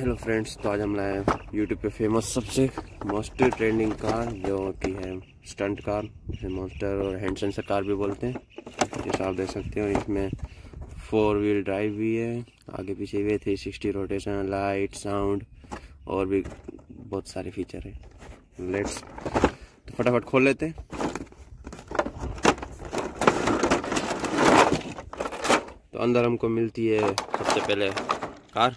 Hello friends तो आज हम लाए हैं यूट्यूब पे फ़ेमस सबसे मोस्ट ट्रेंडिंग कार जो कि है स्टंट कार जिसे मोस्टर और हैंड सेंसर कार भी बोलते हैं। जैसा आप देख सकते हो, इसमें फोर व्हील ड्राइव भी है, आगे पीछे भी है three sixty rotation light sound और भी बहुत सारे फीचर है। लेट्स तो फटाफट खोल लेते हैं। तो अंदर हमको मिलती है सबसे पहले कार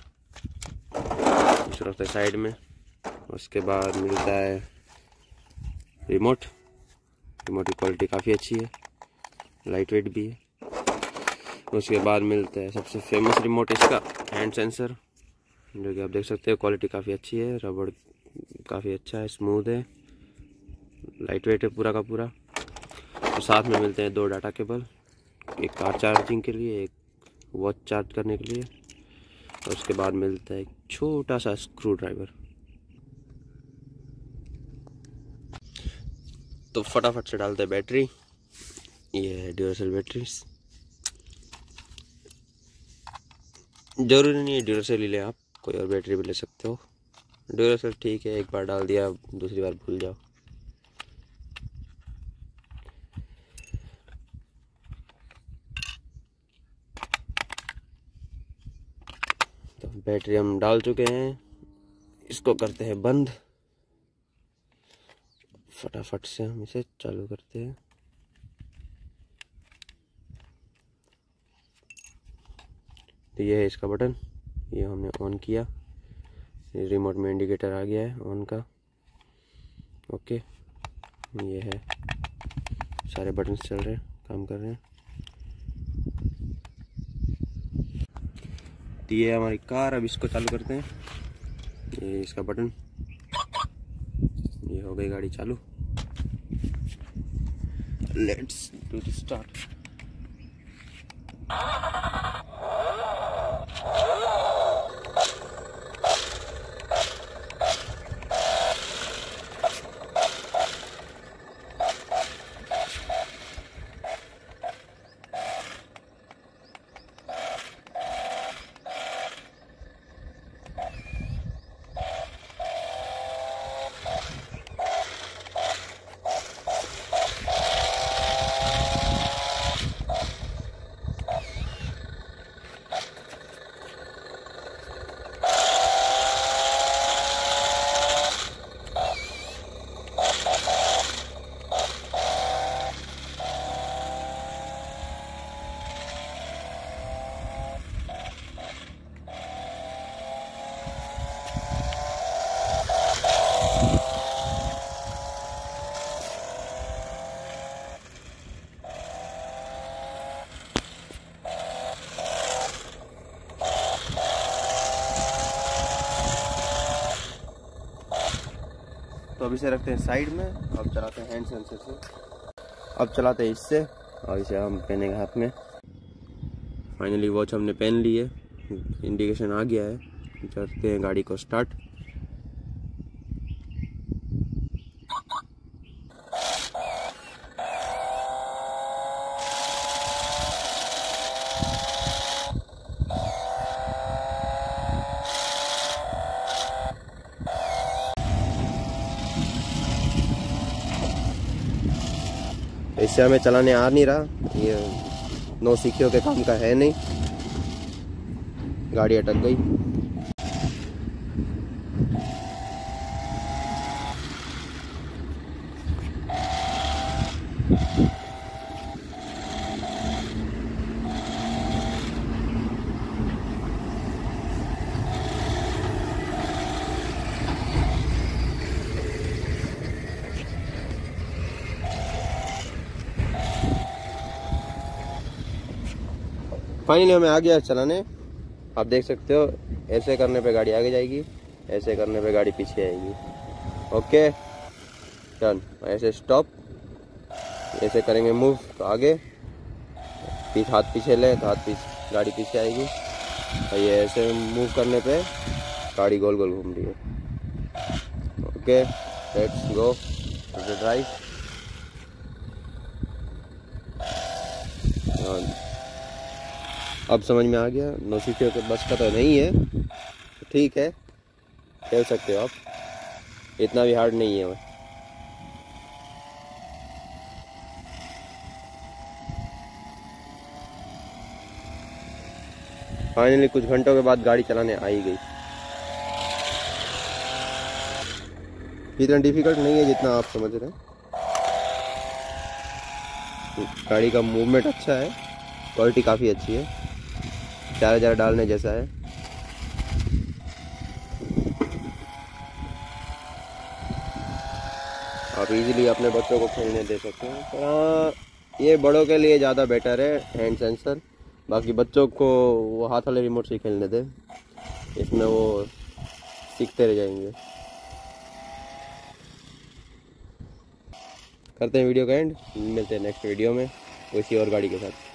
है साइड में। उसके बाद मिलता है रिमोट। रिमोट की क्वालिटी काफ़ी अच्छी है। लाइट वेट भी है। उसके बाद मिलता है सबसे फ़ेमस रिमोट इसका हैंड सेंसर जो कि आप देख सकते हो क्वालिटी काफ़ी अच्छी है। रबड़ काफ़ी अच्छा है स्मूथ है। लाइट वेट है पूरा का पूरा। तो साथ में मिलते हैं दो डाटा केबल एक कार चार्जिंग के लिए, एक वॉच चार्ज करने के लिए। और उसके बाद मिलता है एक छोटा सा स्क्रू ड्राइवर तो फटाफट से डालते हैं बैटरी। ये है ड्यूरासेल बैटरी ज़रूरी नहीं है ड्यूरासेल ही ले आप, कोई और बैटरी भी ले सकते हो। ड्यूरासेल ठीक है, एक बार डाल दिया, दूसरी बार भूल जाओ। बैटरी हम डाल चुके हैं। इसको करते हैं बंद। फटाफट से हम इसे चालू करते हैं। तो ये है इसका बटन। ये हमने ऑन किया। रिमोट में इंडिकेटर आ गया है ऑन का। ओके। ये है। सारे बटन चल रहे हैं। काम कर रहे हैं। ये हमारी कार, अब इसको चालू करते हैं। ये इसका बटन। ये हो गई गाड़ी चालू। लेट्स डू स्टार्ट तो अभी से रखते हैं साइड में, अब चलाते हैं हैंड सेंसर से। अब चलाते हैं इससे, और इसे हम पहनेंगे हाथ में। फाइनली वॉच हमने पहन ली है। इंडिकेशन आ गया है। चलते हैं गाड़ी को स्टार्ट इससे हमें चलाने आ नहीं रहा। ये नौ सीखियों के काम का है नहीं। गाड़ी अटक गई। फाइनली हमें आ गया चलाने। आप देख सकते हो, ऐसे करने पे गाड़ी आगे जाएगी, ऐसे करने पे गाड़ी पीछे आएगी। Okay, done. ऐसे स्टॉप ऐसे करेंगे मूव तो आगे। पीछ हाथ पीछे ले तो हाथ पीछे, गाड़ी पीछे आएगी। और ये ऐसे मूव करने पे गाड़ी गोल गोल घूम रही है। ओके लेट्स गो ड्राइव अब समझ में आ गया। नौ सीटर के बस का तो नहीं है। ठीक है। खेल सकते हो आप। इतना भी हार्ड नहीं है। वह फाइनली कुछ घंटों के बाद गाड़ी चलाने आई गई। इतना डिफ़िकल्ट नहीं है जितना आप समझ रहे हैं। गाड़ी का मूवमेंट अच्छा है। क्वालिटी काफ़ी अच्छी है। चार हज़ार डालने जैसा है। आप इजीली अपने बच्चों को खेलने दे सकते हैं। पर हाँ ये बड़ों के लिए ज़्यादा बेटर है हैंड सेंसर बाकी बच्चों को वो हाथ वाले रिमोट से खेलने दे। इसमें वो सीखते रह जाएँगे। करते हैं वीडियो का एंड मिलते हैं नेक्स्ट वीडियो में। किसी और गाड़ी के साथ।